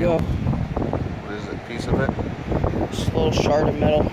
go. What is it? Piece of it? Just a little shard of metal.